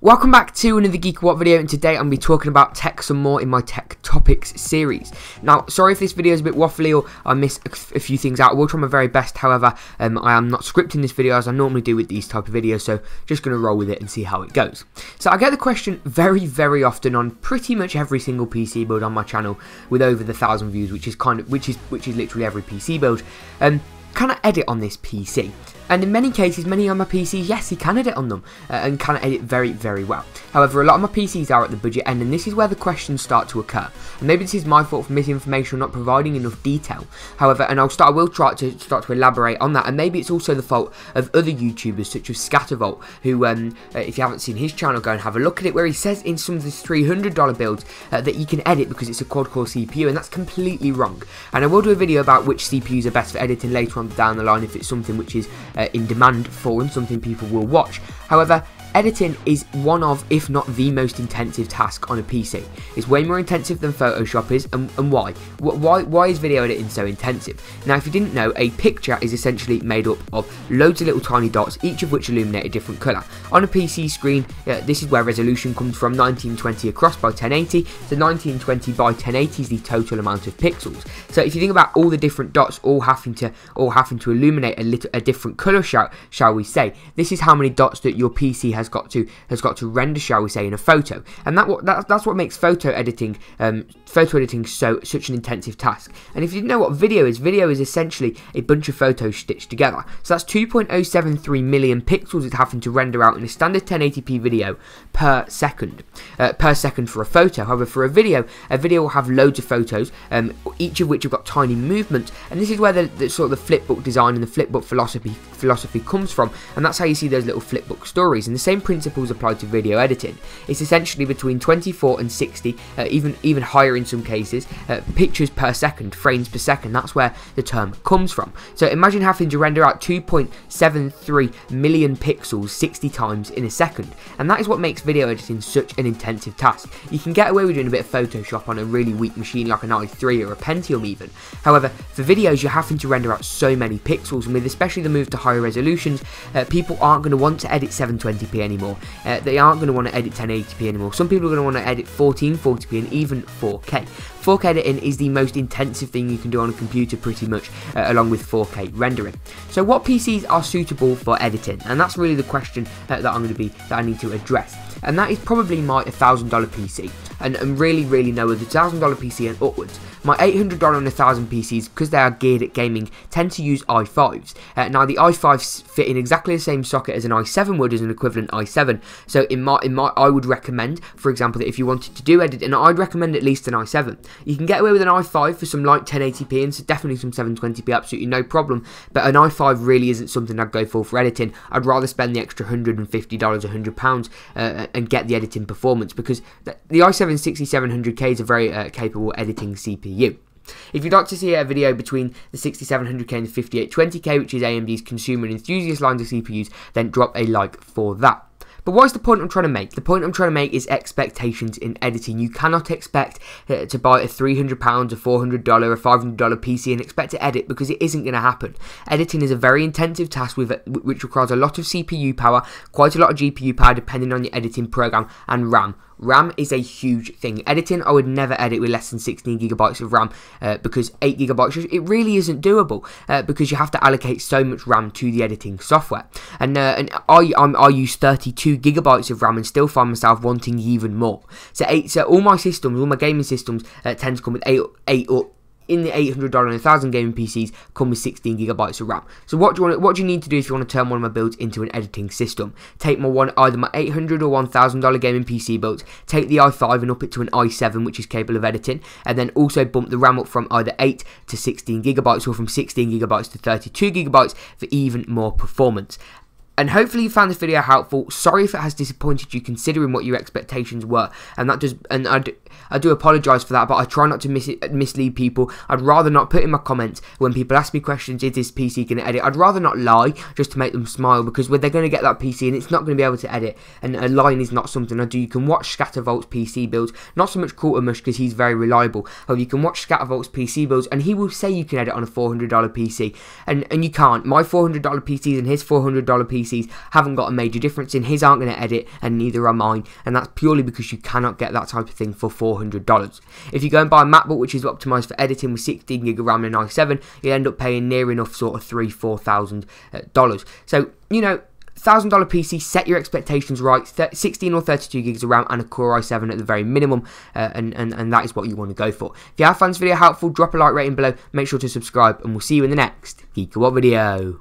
Welcome back to another GeekaWhat video and today I'm going to be talking about tech some more in my tech topics series. Now, sorry if this video is a bit waffly or I miss a few things out. I will try my very best, however, um, I am not scripting this video as I normally do with these type of videos, so just going to roll with it and see how it goes. So I get the question very, very often on pretty much every single PC build on my channel with over the thousand views, which is kind of, which is, which is literally every PC build. Um, can I edit on this PC? And in many cases, many of my PCs, yes, you can edit on them uh, and can edit very, very well. However, a lot of my PCs are at the budget end, and this is where the questions start to occur. And maybe this is my fault for misinformation or not providing enough detail. However, and I'll start, I will try to start to elaborate on that. And maybe it's also the fault of other YouTubers such as Scattervolt who, um, uh, if you haven't seen his channel, go and have a look at it, where he says in some of his $300 builds uh, that you can edit because it's a quad-core CPU, and that's completely wrong. And I will do a video about which CPUs are best for editing later on down the line if it's something which is uh, in demand for and something people will watch. However, Editing is one of, if not the most intensive task on a PC. It's way more intensive than Photoshop is, and, and why? Why, why is video editing so intensive? Now, if you didn't know, a picture is essentially made up of loads of little tiny dots, each of which illuminate a different colour. On a PC screen, uh, this is where resolution comes from 1920 across by 1080, so 1920 by 1080 is the total amount of pixels. So if you think about all the different dots all having to all having to illuminate a little a different colour, shall, shall we say, this is how many dots that your PC has got to has got to render, shall we say, in a photo, and that what that, that's what makes photo editing um, photo editing so such an intensive task. And if you know what video is, video is essentially a bunch of photos stitched together. So that's 2.073 million pixels it's having to render out in a standard 1080p video per second, uh, per second for a photo. However, for a video, a video will have loads of photos, um, each of which have got tiny movements, and this is where the, the sort of the flipbook design and the flipbook philosophy philosophy comes from, and that's how you see those little flipbook stories. And the same principles apply to video editing. It's essentially between 24 and 60, uh, even even higher in some cases, uh, pictures per second, frames per second. That's where the term comes from. So imagine having to render out 2.73 million pixels 60 times in a second, and that is what makes video editing such an intensive task. You can get away with doing a bit of Photoshop on a really weak machine like an i3 or a Pentium even. However, for videos you're having to render out so many pixels, and with especially the move to higher resolutions, uh, people aren't going to want to edit 720p anymore. Uh, they aren't going to want to edit 1080p anymore. Some people are going to want to edit 1440p and even 4K. 4K editing is the most intensive thing you can do on a computer pretty much, uh, along with 4K rendering. So what PCs are suitable for editing? And that's really the question uh, that I'm going to be, that I need to address. And that is probably my $1,000 PC. And, and really, really no other $1,000 PC and upwards. My $800 and 1000 PCs, because they are geared at gaming, tend to use i5s. Uh, now, the i5s fit in exactly the same socket as an i7 would as an equivalent i7. So, in my, in my, I would recommend, for example, that if you wanted to do edit, and I'd recommend at least an i7. You can get away with an i5 for some light 1080p and so definitely some 720p, absolutely no problem. But an i5 really isn't something I'd go for for editing. I'd rather spend the extra $150, £100 uh, and get the editing performance because the, the i7 6700K is a very uh, capable editing CPU. If you'd like to see a video between the 6700K and the 5820K, which is AMD's consumer and enthusiast lines of CPUs, then drop a like for that. But what is the point I'm trying to make? The point I'm trying to make is expectations in editing. You cannot expect uh, to buy a £300, a $400, a $500 PC and expect to edit because it isn't going to happen. Editing is a very intensive task with which requires a lot of CPU power, quite a lot of GPU power depending on your editing program and RAM. RAM is a huge thing. Editing, I would never edit with less than 16 gigabytes of RAM uh, because 8 gigabytes, it really isn't doable uh, because you have to allocate so much RAM to the editing software. And uh, and I I'm, I use 32 gigabytes of RAM and still find myself wanting even more. So eight, so all my systems, all my gaming systems uh, tend to come with eight eight or in the $800 and 1,000 gaming PCs come with 16 gigabytes of RAM. So what do you want? What do you need to do if you want to turn one of my builds into an editing system? Take my one either my 800 or 1000 dollar gaming PC build, take the i5 and up it to an i7 which is capable of editing, and then also bump the RAM up from either 8 to 16 gigabytes or from 16 gigabytes to 32 gigabytes for even more performance. And hopefully you found this video helpful. Sorry if it has disappointed you considering what your expectations were. And that does and I do, I do apologise for that, but I try not to mis mislead people. I'd rather not put in my comments when people ask me questions, is this PC going to edit? I'd rather not lie just to make them smile because they're going to get that PC and it's not going to be able to edit. And a line is not something I do. You can watch Scattervolt's PC builds, not so much Cult of Mush because he's very reliable. However, you can watch Scattervolt's PC builds and he will say you can edit on a $400 PC. And, and you can't. My $400 PC and his $400 PC PCs haven't got a major difference in. His aren't going to edit, and neither are mine, and that's purely because you cannot get that type of thing for $400. If you go and buy a MacBook which is optimized for editing with 16 gig of RAM and i7, you end up paying near enough sort of three, four thousand uh, dollars. So you know $1,000 PC, set your expectations right. 16 or 32 gigs of RAM and a Core i7 at the very minimum, uh, and, and, and that is what you want to go for. If you have found this video helpful, drop a like rating below, make sure to subscribe, and we'll see you in the next GeekaWhat video.